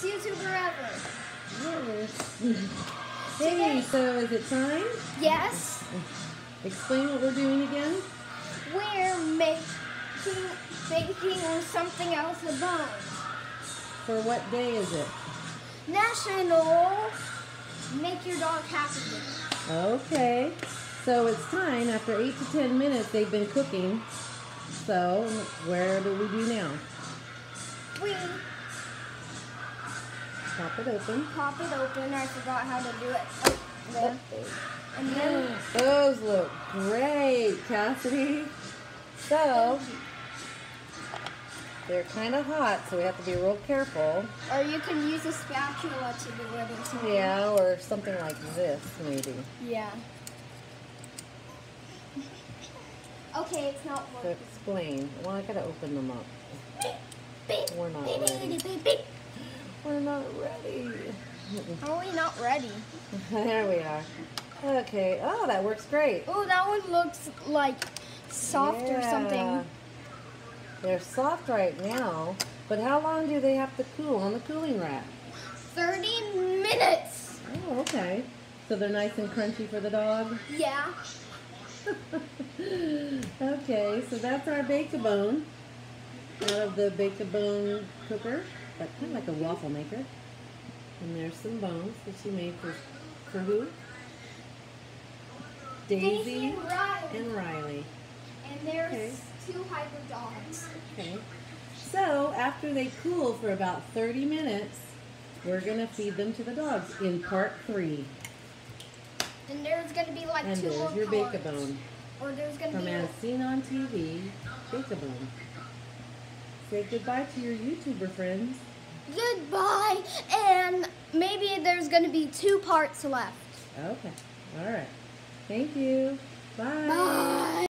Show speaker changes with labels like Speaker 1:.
Speaker 1: coolest YouTuber ever.
Speaker 2: hey, so is it time?
Speaker 1: Yes,
Speaker 2: Explain what we're doing again.
Speaker 1: we're making baking or something else a bone.
Speaker 2: For what day is it?
Speaker 1: National Make Your Dog Happy Day.
Speaker 2: Okay. So it's time. After eight to ten minutes, they've been cooking. So where do we do now?
Speaker 1: We
Speaker 2: Pop it open.
Speaker 1: pop it open. I forgot how to do it. Oh, there. And then
Speaker 2: Those look great, Cassidy. So they're kind of hot, so we have to be real careful.
Speaker 1: Or you can use a spatula to do it or something.
Speaker 2: Yeah, or something like this, maybe.
Speaker 1: Yeah. Okay, it's not working.
Speaker 2: explain. Well, I gotta open them up. We're not
Speaker 1: Beep,
Speaker 2: ready. Not ready.
Speaker 1: How are we not ready?
Speaker 2: there we are. Okay. Oh, that works great.
Speaker 1: Oh, that one looks like soft or something.
Speaker 2: They're soft right now, but how long do they have to cool on the cooling rack?
Speaker 1: 30 minutes.
Speaker 2: Oh, okay. So they're nice and crunchy for the dog?
Speaker 1: Yeah.
Speaker 2: okay, so that's our bake-a-bone out of the bake-a-bone cooker, but kind of like a waffle maker. And there's some bones that she made for, for who? Daisy
Speaker 1: and Riley.
Speaker 2: and Riley.
Speaker 1: And there's
Speaker 2: Okay.
Speaker 1: two hybrid dogs.
Speaker 2: Okay. So after they cool for about 30 minutes, we're gonna feed them to the dogs in part three.
Speaker 1: And there's gonna be like
Speaker 2: And
Speaker 1: two
Speaker 2: there's your bake-a-bone
Speaker 1: Or there's gonna
Speaker 2: from
Speaker 1: be.
Speaker 2: As Seen on TV, bake-a-bone. Say goodbye to your YouTuber friends.
Speaker 1: Goodbye. And maybe there's gonna be two parts left.
Speaker 2: Okay. All right. Thank you. Bye.
Speaker 1: Bye.